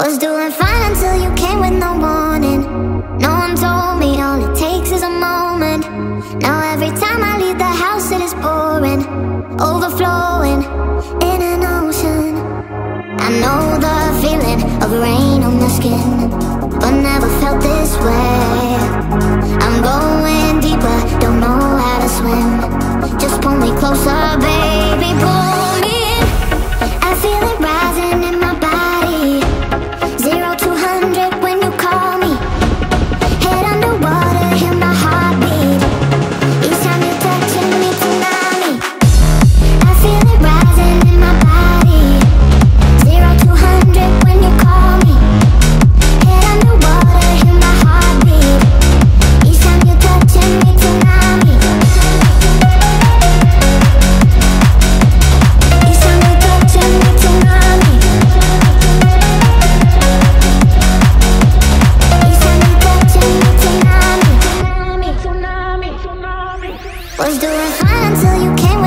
Was doing fine until you came with no warning. No one told me all it takes is a moment. Now every time I leave the house, it is pouring, overflowing in an ocean. I know the feeling of rain on the skin, was doing fine until you came